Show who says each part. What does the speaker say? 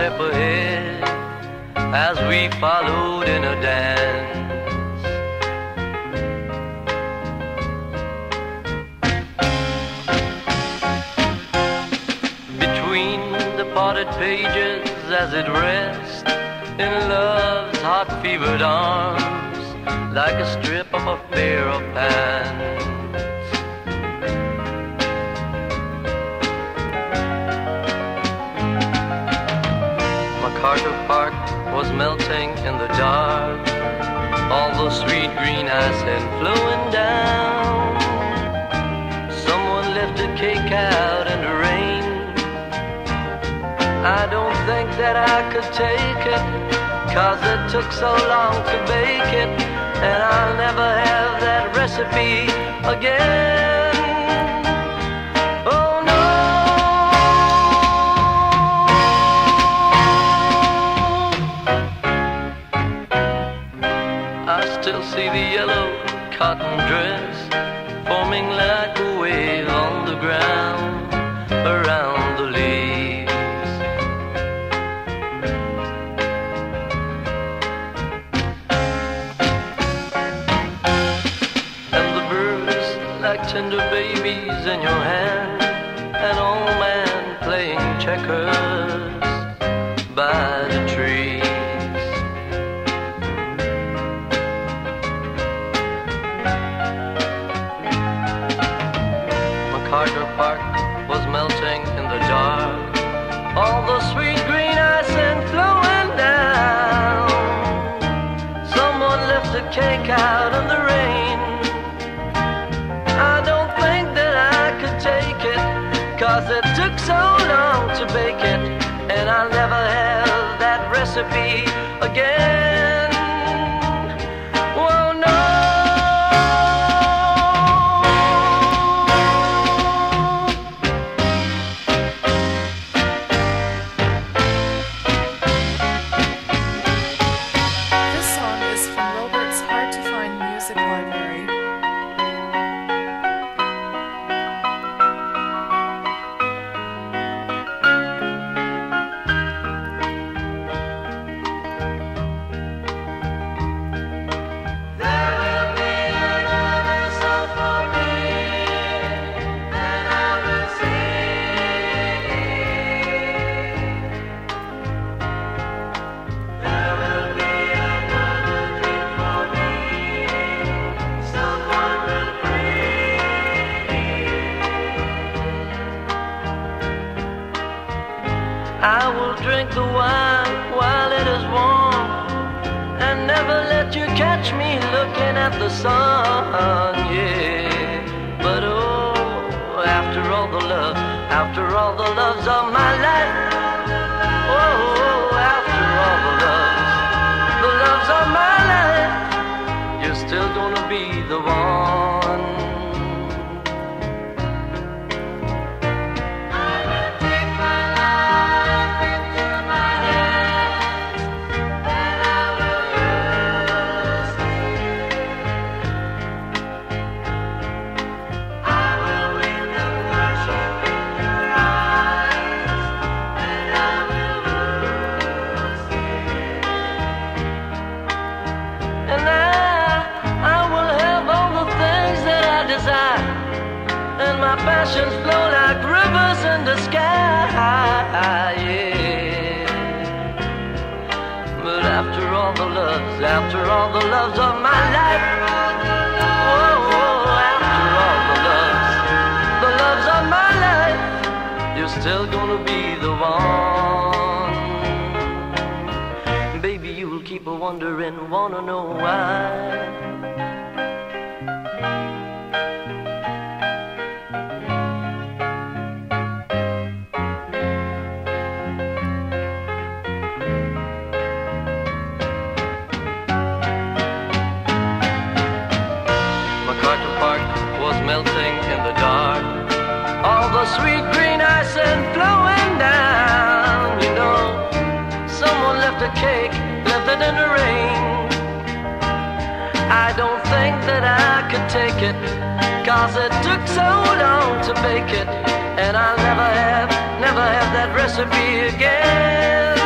Speaker 1: step ahead as we followed in a dance. Between the parted pages as it rests in love's hot fevered arms, like a strip of a pair of pants. MacArthur Park was melting in the dark, all the sweet green ice and flowing down. Someone left a cake out in the rain. I don't think that I could take it, cause it took so long to bake it, and I'll never have that recipe again. Still see the yellow cotton dress forming like a wave on the ground around the leaves. And the birds like tender babies in your hand, an old man playing checkers MacArthur Park was melting in the dark. All the sweet green ice and flowing down. Someone left a cake out in the rain. I don't think that I could take it, cause it took so long to bake it, and I'll never have that recipe again. Drink the wine while it is warm and never let you catch me looking at the sun, yeah. But oh, after all the love, after all the loves of my life, passions flow like rivers in the sky. Yeah. But after all the loves, after all the loves of my life. Oh, after all the loves, the loves of my life. You're still gonna be the one. Baby, you'll keep a wondering, wanna know why. Sweet green ice and flowing down. You know, someone left a cake, left it in the rain. I don't think that I could take it, cause it took so long to bake it. And I'll never have, never have that recipe again.